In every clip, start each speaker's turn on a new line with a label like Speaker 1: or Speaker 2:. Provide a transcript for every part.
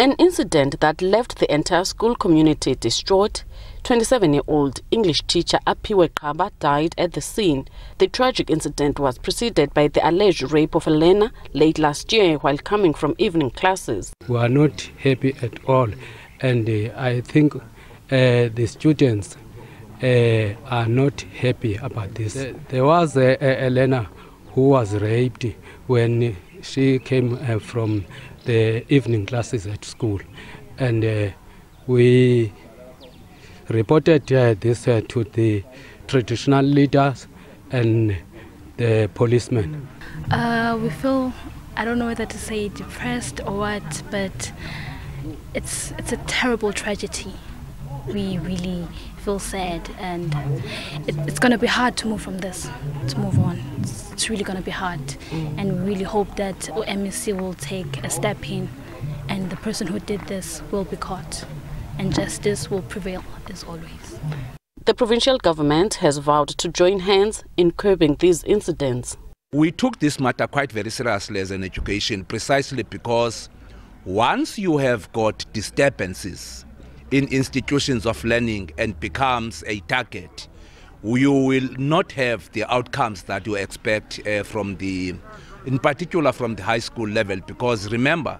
Speaker 1: An incident that left the entire school community distraught. 27-year-old English teacher Aphiwe Qhaba died at the scene. The tragic incident was preceded by the alleged rape of a learner late last year while coming from evening classes.
Speaker 2: We are not happy at all and uh, I think uh, the students uh, are not happy about this. There was a, a, a who was raped when she came uh, from the evening classes at school and uh, we reported uh, this uh, to the traditional leaders and the policemen.
Speaker 3: Uh, we feel, I don't know whether to say depressed or what, but it's, it's a terrible tragedy. We really feel sad and it, it's going to be hard to move from this, to move on. It's, it's really going to be hard. And we really hope that MEC will take a step in and the person who did this will be caught and justice will prevail as always.
Speaker 1: The provincial government has vowed to join hands in curbing these incidents.
Speaker 4: We took this matter quite very seriously as an education precisely because once you have got disturbances in institutions of learning and becomes a target, you will not have the outcomes that you expect uh, from the, in particular from the high school level. Because remember,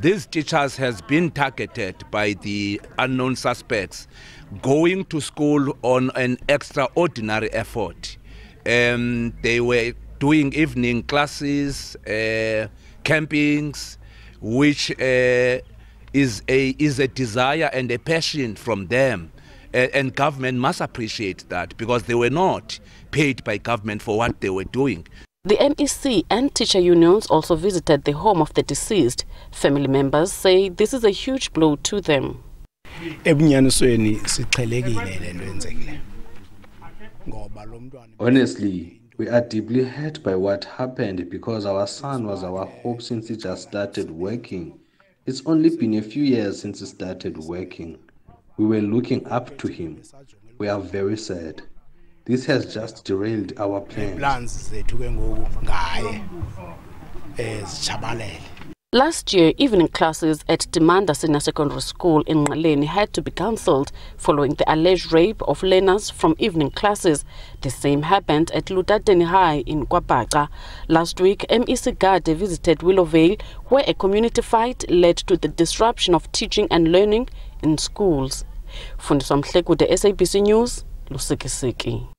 Speaker 4: these teachers has been targeted by the unknown suspects going to school on an extraordinary effort. Um, they were doing evening classes, uh, campings, which uh, is a is a desire and a passion from them and government must appreciate that because they were not paid by government for what they were doing
Speaker 1: the MEC and teacher unions also visited the home of the deceased. Family members say this is a huge blow to them.
Speaker 5: Honestly, we are deeply hurt by what happened because our son was our hope since he just started working. It's only been a few years since he started working. We were looking up to him. We are very sad. This has just derailed our plans.
Speaker 1: Last year, evening classes at Demanda Senior Secondary School in Nqaleni had to be cancelled following the alleged rape of learners from evening classes. The same happened at Lutateni High in KwaBhaca. Last week, MEC Gade visited Willowvale, where a community fight led to the disruption of teaching and learning in schools. Fundiswa Mhlekude, SABC News, Lusikisiki.